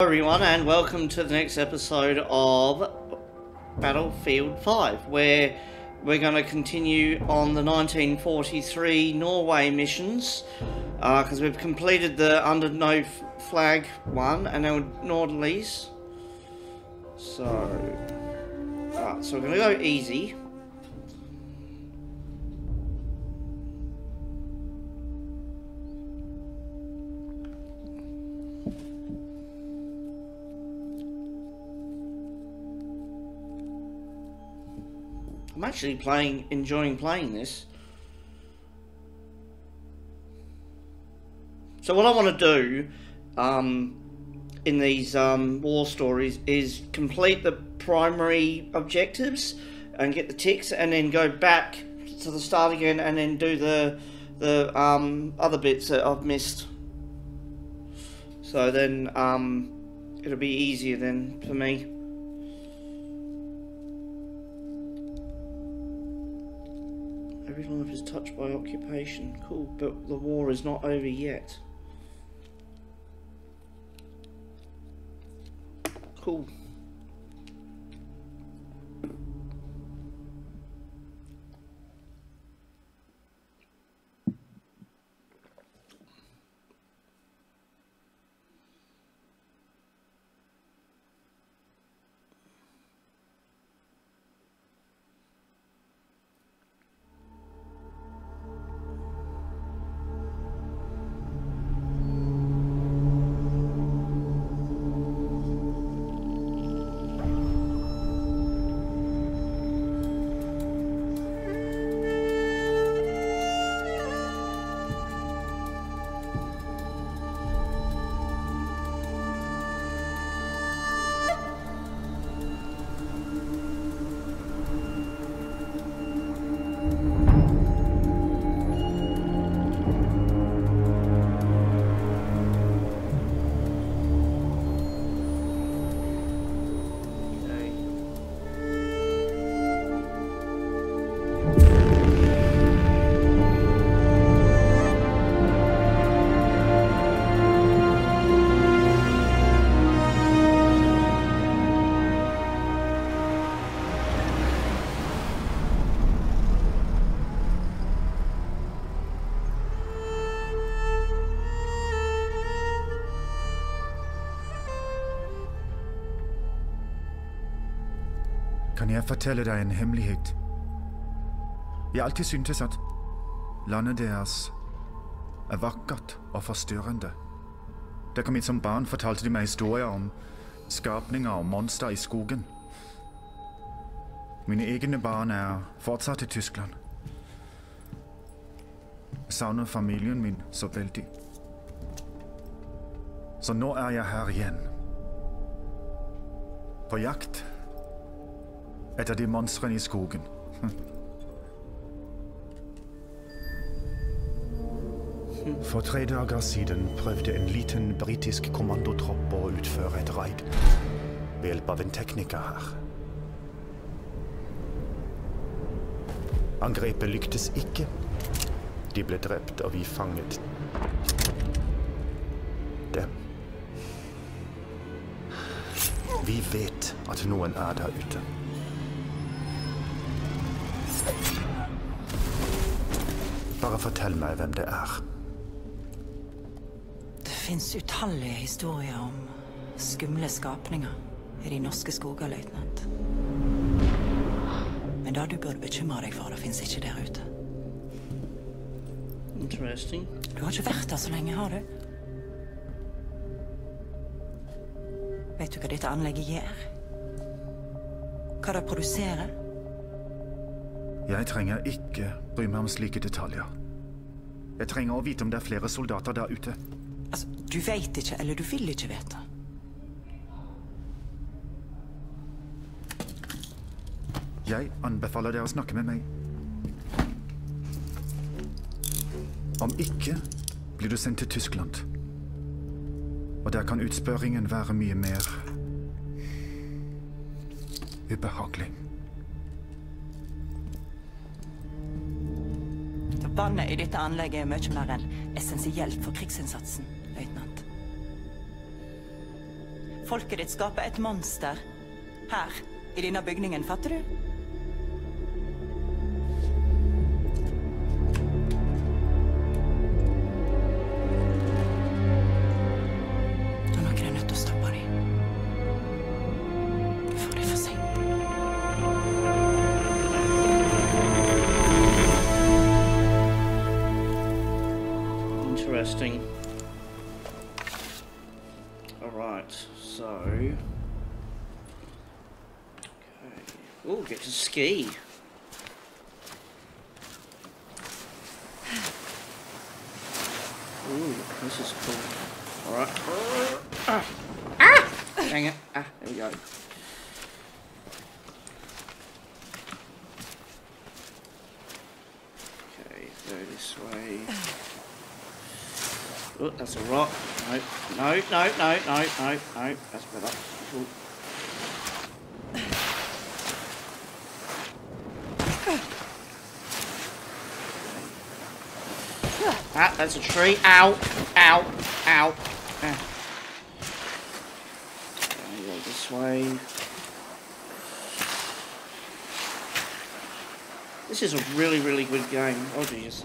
Hello everyone and welcome to the next episode of Battlefield 5 where we're going to continue on the 1943 Norway missions because uh, we've completed the under no flag one and now Nordlys so uh, so we're going to go easy I'm actually playing, enjoying playing this. So what I want to do um, in these um, war stories is complete the primary objectives and get the ticks and then go back to the start again and then do the the um, other bits that I've missed. So then um, it'll be easier then for me. Every life is touched by occupation. Cool, but the war is not over yet. Cool. Kan jeg fortelle deg en hemmelighet? Jeg har alltid syntes at landet deres er vakkert og forstyrrende. Da jeg kom hit som barn, fortalte de meg historier om skapninger og monstre i skogen. Mine egne barn er fortsatt i Tyskland. Jeg savner familien min så veldig. Så nå er jeg her igjen. På jakt etter de monstrene i skogen. For tre dager siden prøvde en liten britisk kommandotropp å utføre et raid ved hjelp av en tekniker her. Angrepet lyktes ikke. De ble drept, og vi fanget dem. Vi vet at noen er der ute. Bare fortell meg hvem det er. Det fins utallige historier om skumle skapninger i de norske skoger, løytnant. Men det du burde bekymre deg for, det fins ikke der ute. Interesting. Du har ikke vært der så lenge, har du? Vet du hva dette anlegget gjør? Hva det produserer? Jeg trenger ikke bry meg om slike detaljer. Jeg trenger å vite om det er flere soldater der ute. Altså, du veit ikke, eller du vil ikke vite. Jeg anbefaler dere å snakke med meg. Om ikke blir du sendt til Tyskland. Og der kan utspørringen være mye mer ubehagelig. Vannet i dette anlegget er mye mer enn essensielt for krigsinnsatsen, løytnant. Folket ditt skaper et monster. Her, i denne bygningen, fatter du? no, no, no, no, no. That's better. Ah, that's a tree. Ow, ow, ow. Ah. Go this way. This is a really, really good game. Oh, jeez.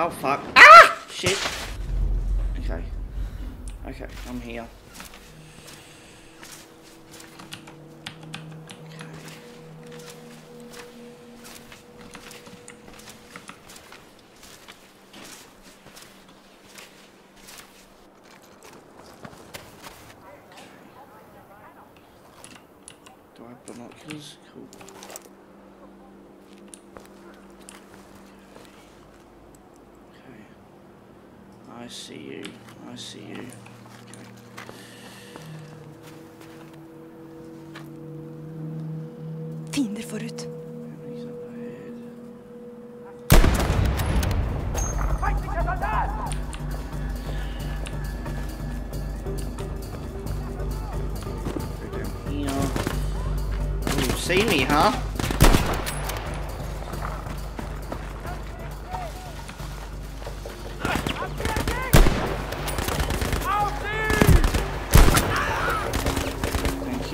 Oh, fuck. Ah! Shit. Okay. Okay, I'm here.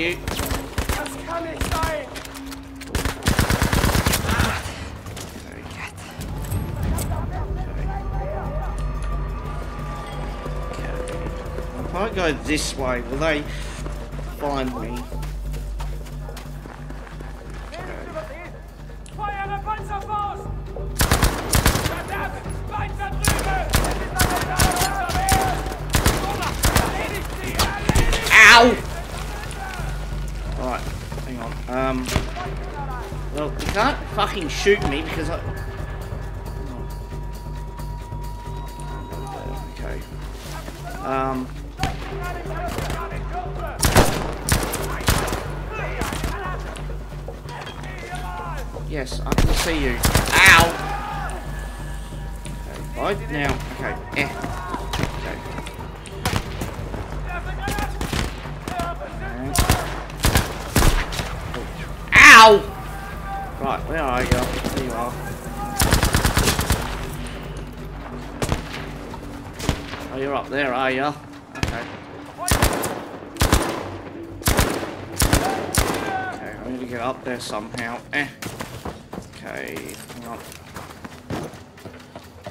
you. Das kann! If I go this way, will they find me? shoot me because I... to get up there somehow. Eh. Okay,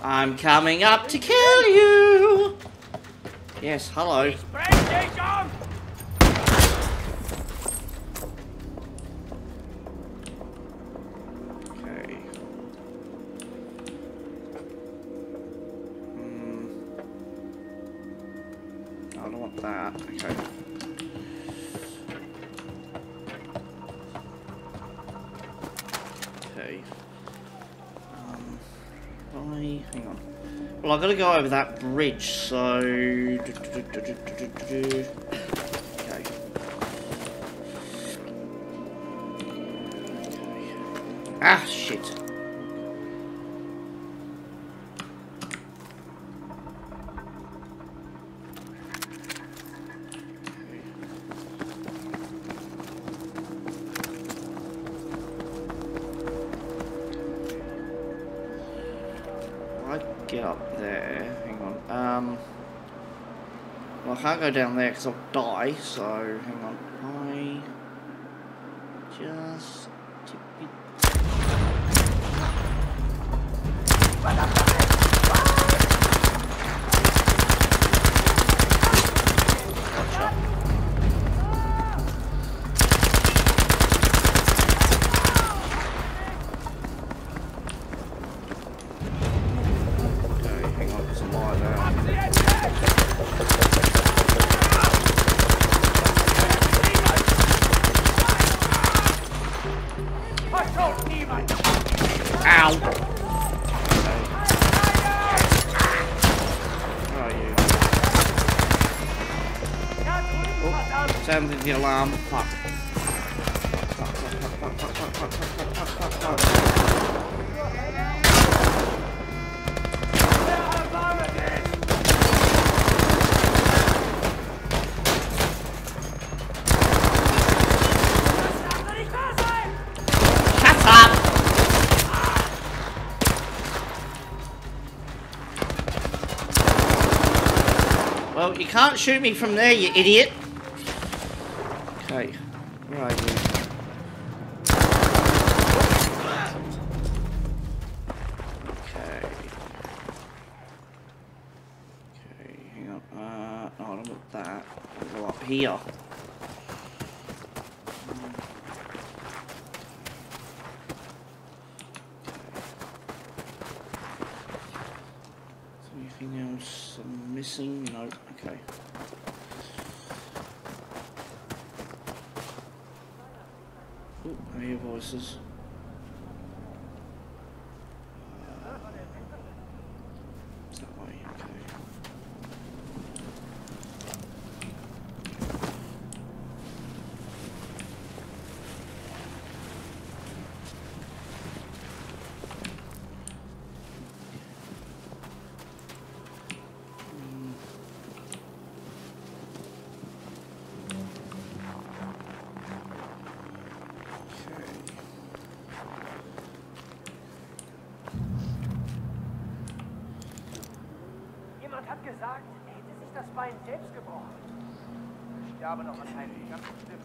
I'm coming up to kill you! Yes, hello. I've got to go over that bridge, so... go down there because I'll die. So hang on. I just. Sein! alarm up! Well, you can't shoot me from there, you idiot. Okay, where are you? Okay. Okay, hang on. Uh, I don't want that. Go up here. services. Ich sterbe noch an einem ganz bestimmt.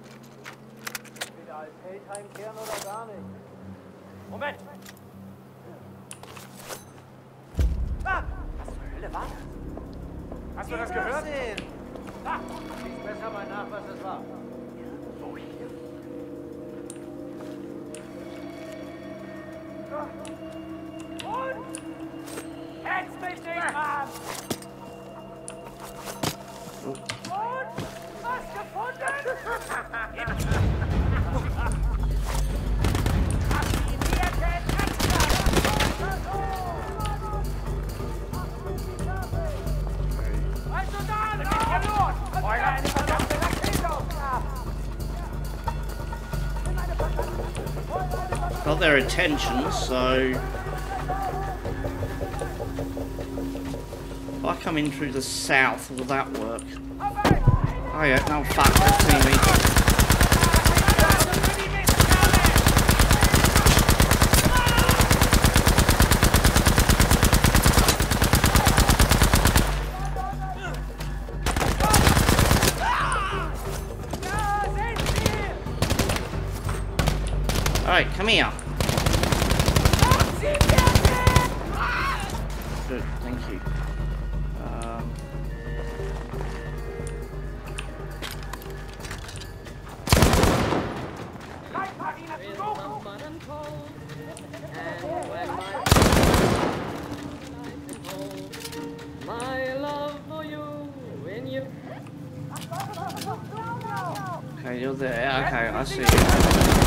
Entweder als Held heimkehren oder gar nicht. Moment! Ah! Was zur Hölle war das? Hast du das gehört? Ah! Lies besser mal nach, was es war. Wo hier? Und? Got their attention, so. If I come in through the south, will that work? Oh yeah, no fuck, see me. Alright, come here. Good, thank you. Um, okay, you're there. Okay, I see you.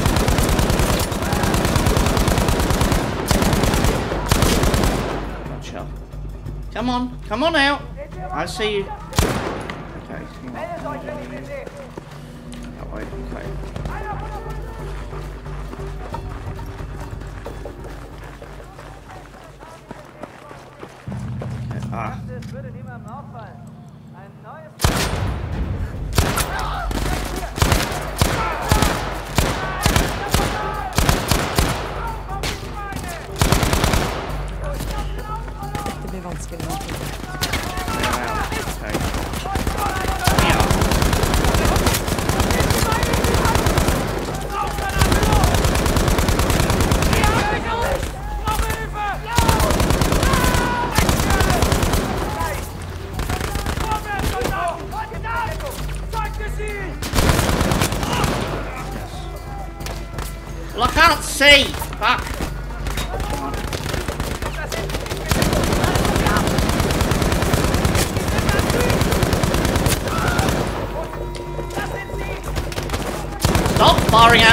Gotcha. Come on, come on out. I see you.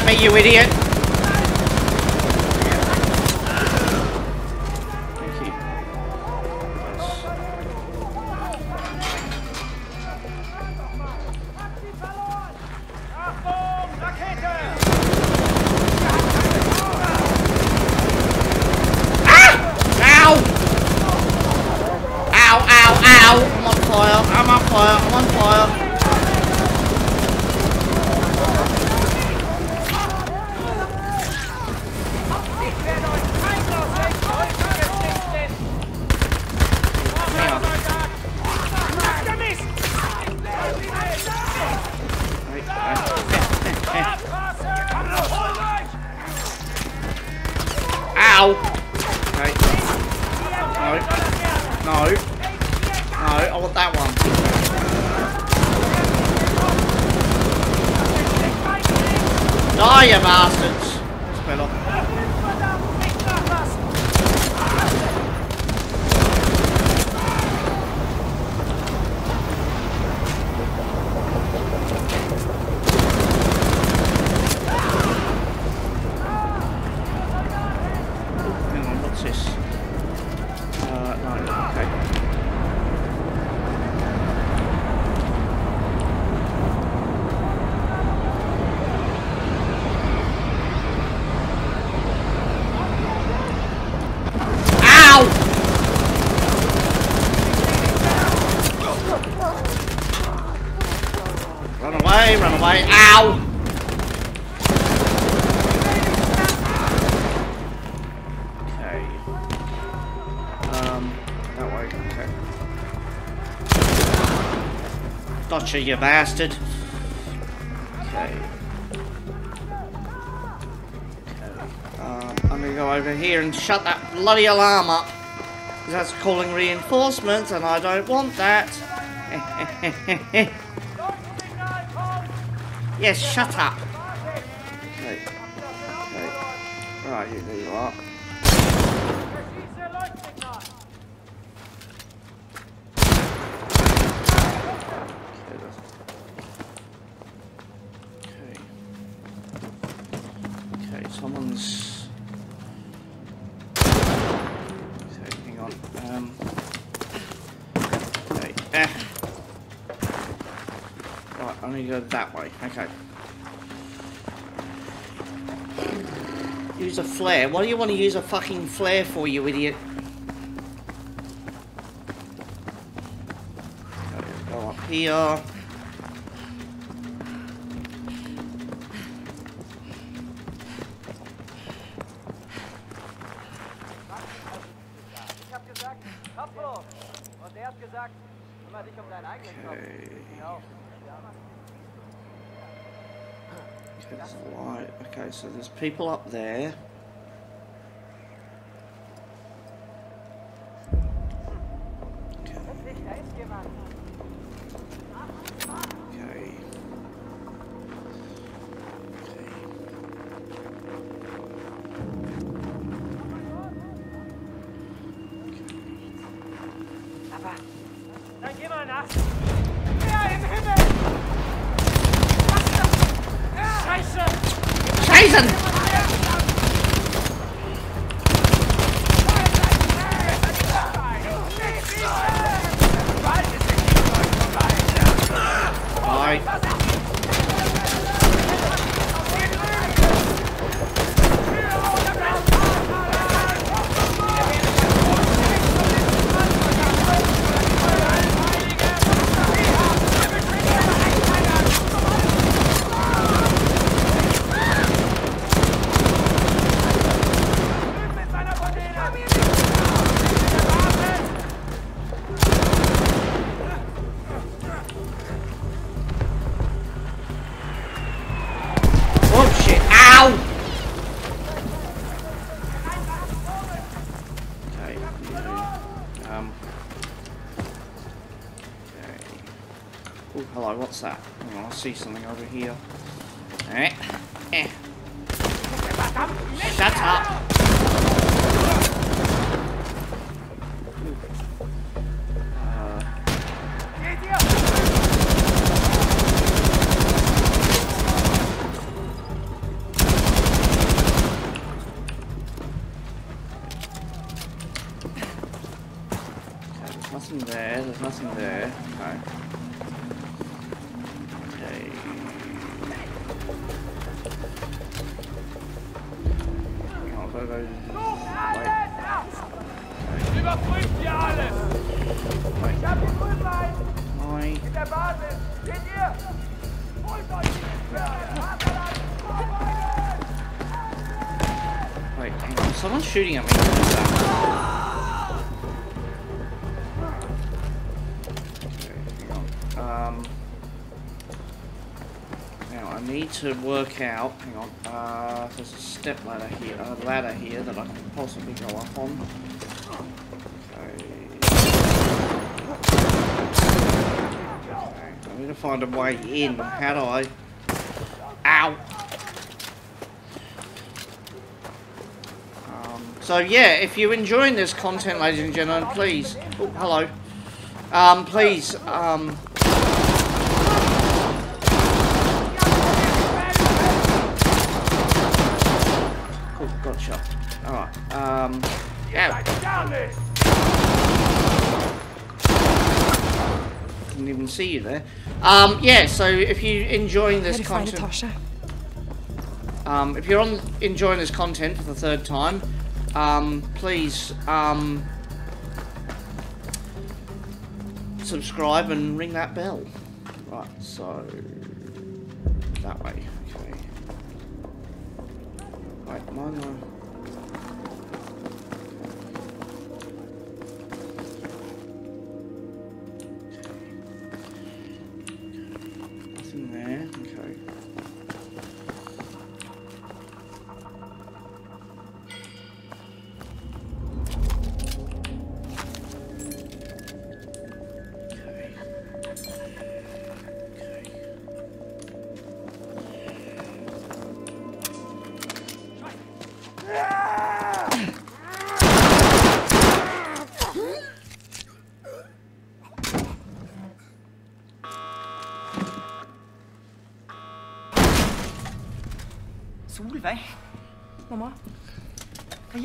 Me, you idiot! Ow! Okay. No. No. No, I want that one. Die, you bastards! Gotcha, you bastard. Okay. Okay. Um, I'm gonna go over here and shut that bloody alarm up. That's calling reinforcements, and I don't want that. yes, shut up. Okay. Okay. Right, there you are. Schieße Leuchtsignal! Okay, that's- Okay. Okay, someone's. Okay, hang on. Um. Okay. Eh. Right, I need to go that way. Okay. Use a flare. What do you want to use a fucking flare for, you idiot? Go up here. People up there. What's that? I see something over here. Alright. Eh. Shut up! Shooting at me. Um. Now I need to work out. Hang on. Uh, there's a step ladder here. A ladder here that I can possibly go up on. Okay. Okay. I need to find a way in. How do I? Ow! So yeah, if you're enjoying this content, ladies and gentlemen, please, oh hello, um, please, um, oh, gotcha. All right, um, yeah, didn't even see you there. Um, yeah, so if you're enjoying this Her i feil content, um, if you're on enjoying this content for the third time, um, please um, subscribe and ring that bell. Right, so that way. Okay. Right, mine. are-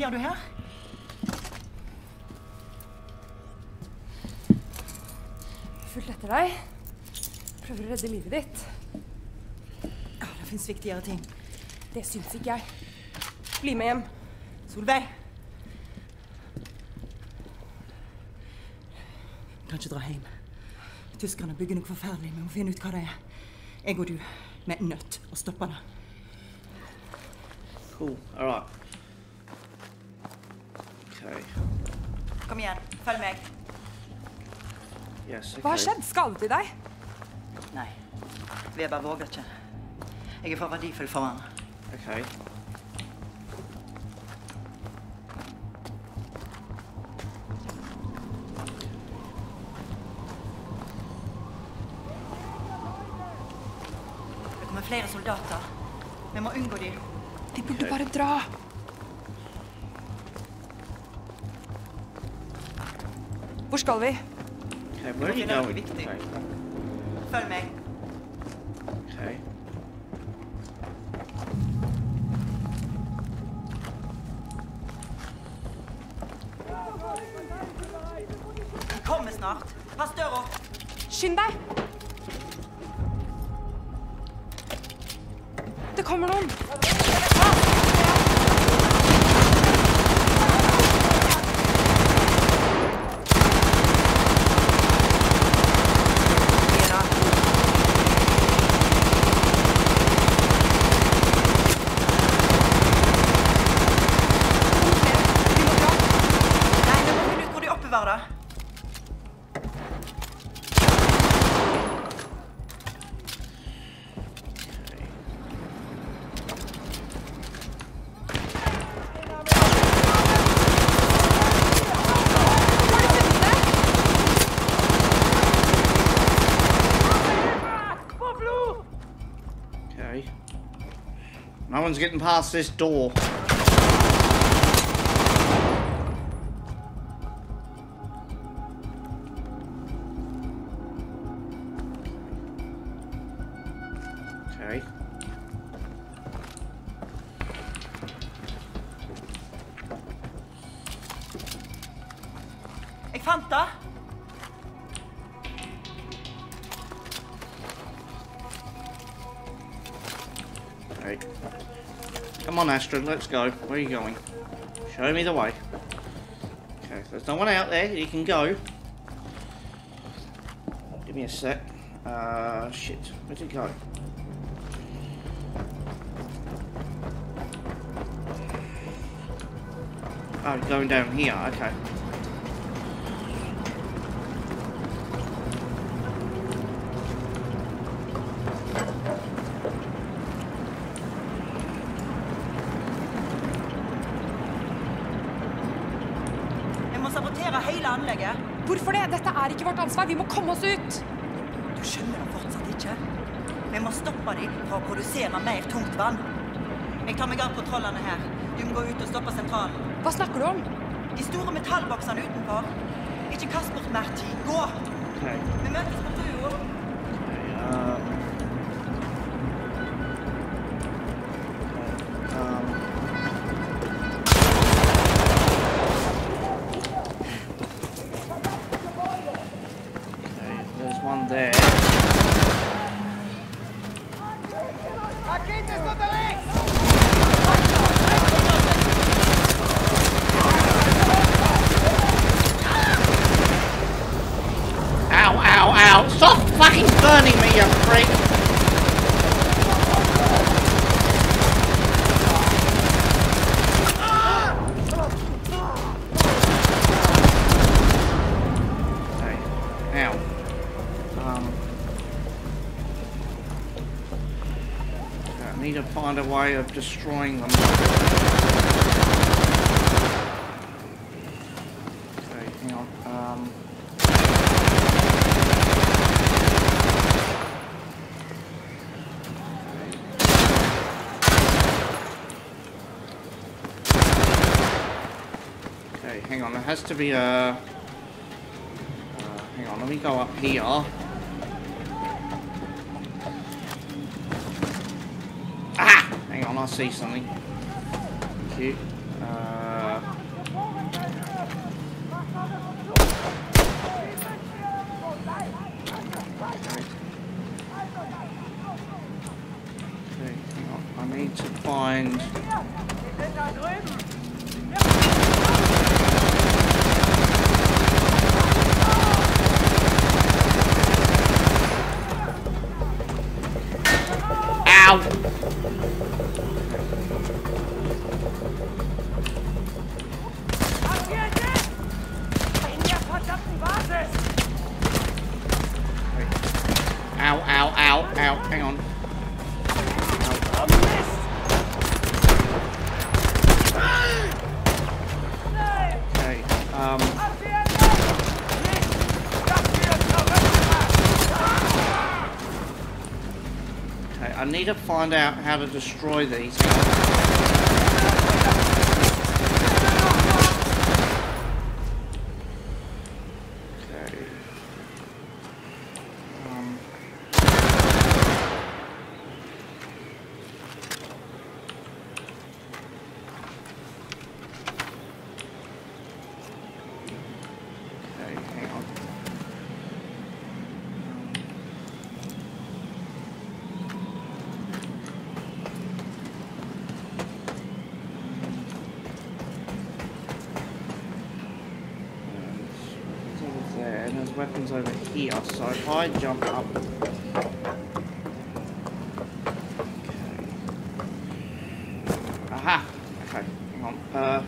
gjør du her? fulgt etter deg. Prøver å redde livet ditt. Ja, det fins viktigere ting. Det syns ikke jeg. Bli med hjem. Solveig! Vi Kan ikke dra hjem. Tyskerne bygger noe forferdelig. Vi må finne ut hva det er. Jeg og du, vi er nødt å stoppe det. Cool. All right. Okay. Kom igjen, følg meg. Yes. Okay. Hva har skjedd? Skadet de deg? Nei, Weber våger ikke. Jeg er for verdifull for han. Okay. Det kommer flere soldater. Vi må unngå dem. De burde bare dra. Hvor skal vi? Følg Where One's getting past this door. Astrid, let's go. Where are you going? Show me the way. Okay, there's no one out there. You can go. Give me a sec. Uh, shit. Where'd it go? Oh, going down here. Okay. Sabotere hele anlegget. Hvorfor det? Dette er ikke vårt ansvar. Vi må komme oss ut. Du skjønner det fortsatt ikke? Vi må stoppe dem fra å produsere mer tungt vann. Jeg tar meg av kontrollene her. Du må gå ut og stoppe sentralen. Hva snakker du om? De store metallboksene utenfor. Ikke kast bort mer tid. Gå! Okay. Vi møtes på Tuo. Way of destroying them. Okay, hang on. Um. Okay, hang on. There has to be a. Uh, hang on. Let me go up here. Hang on. I see something. Thank I need to find out how to destroy these. Okay. Um. Okay, hang on. There's weapons over there, and there's over here. So if I jump up. Aha! Okay, hang on. Uh.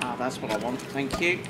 Ah, that's what I want. Thank you.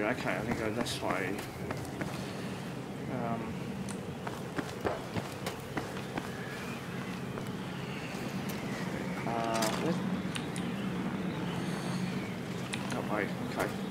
through. Okay, I'm gonna go this way. Um, uh, way, okay.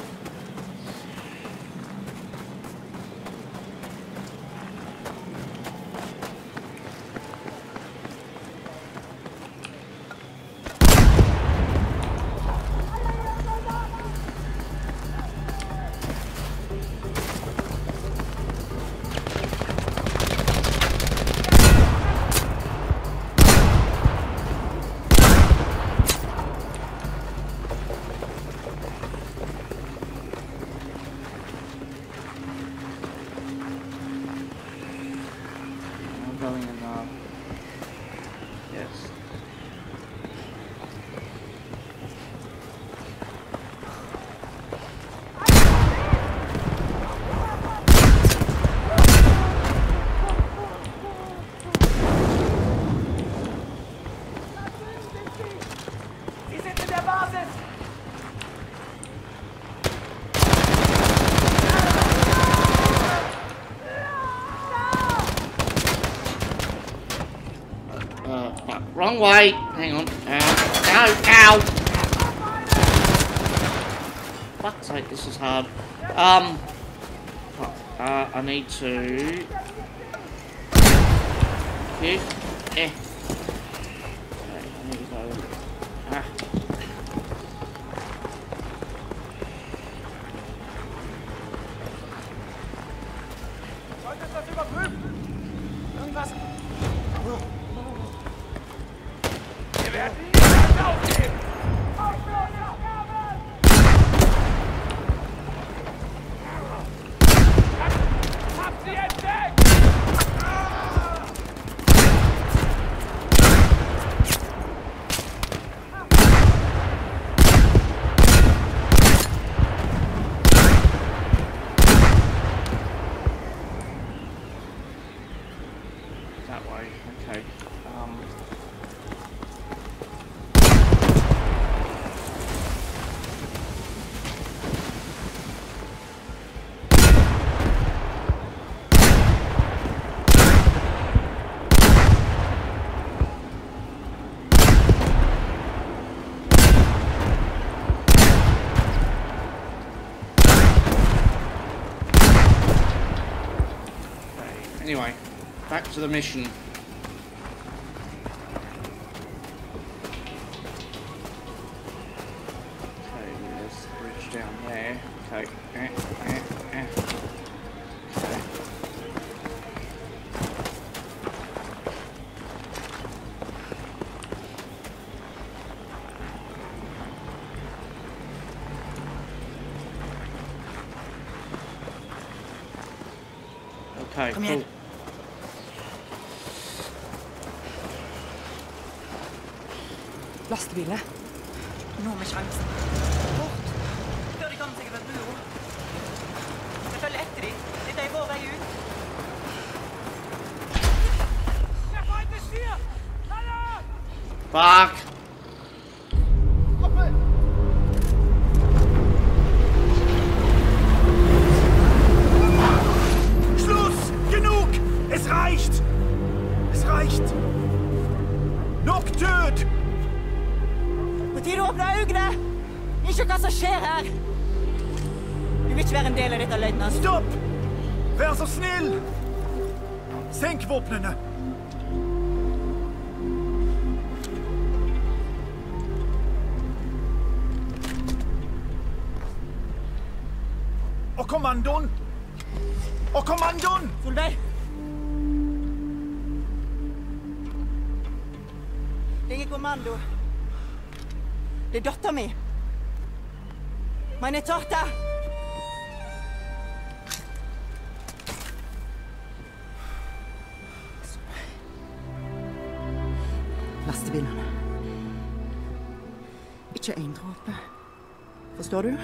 No, wrong way. Hang on. Uh, ow, ow. Fuck's sake, this is hard. Um, uh, I need to. You, eh. Okay, I need to go. Ah. Solltest das überprüfen! Irgendwas. Wir werden niemals aufgeben! Habt sie entdeckt! That way, okay. Um. Okay, Anyway, back to the mission. Åpne øynene! Ikke hva som skjer her. Du vil ikke være en del av dette, løytnant. Stopp! Vær så snill! Senk våpnene! Og kommandoen! Og kommandoen! Solveig! Det er kommando. Det er dattera mi. Meine Tochter! Lastebilene. Ikke én dråpe. Forstår du?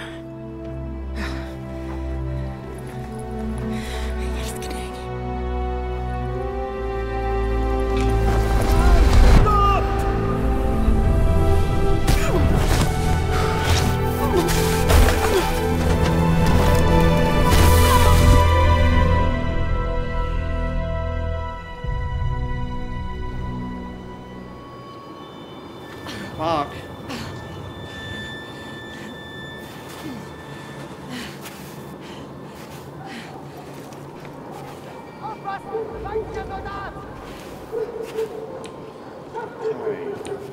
Fuck. Okay.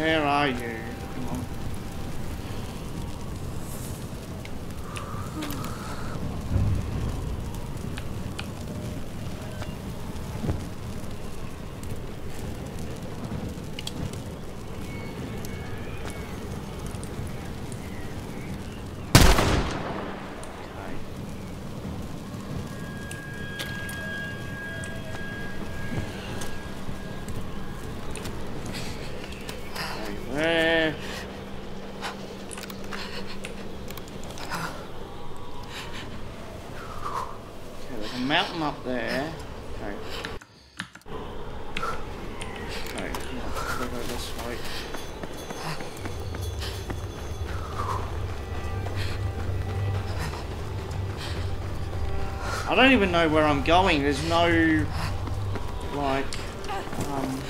Where are you? Come on. Okay. Okay, where? Okay, there's a mountain up there. Okay. Okay, yeah, we'll go this way. I don't even know where I'm going. There's no, like, um...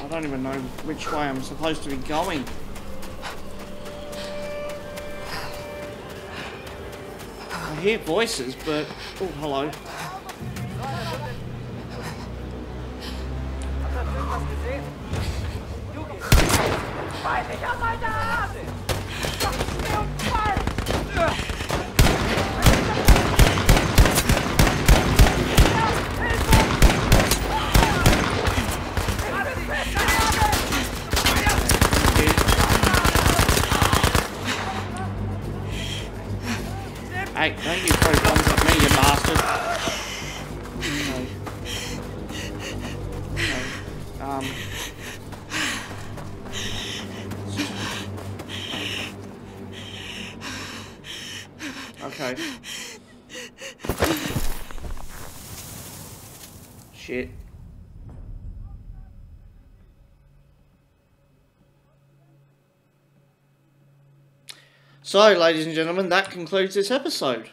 I don't even know which way I'm supposed to be going. I hear voices, but... Oh, hello. So, ladies and gentlemen, that concludes this episode.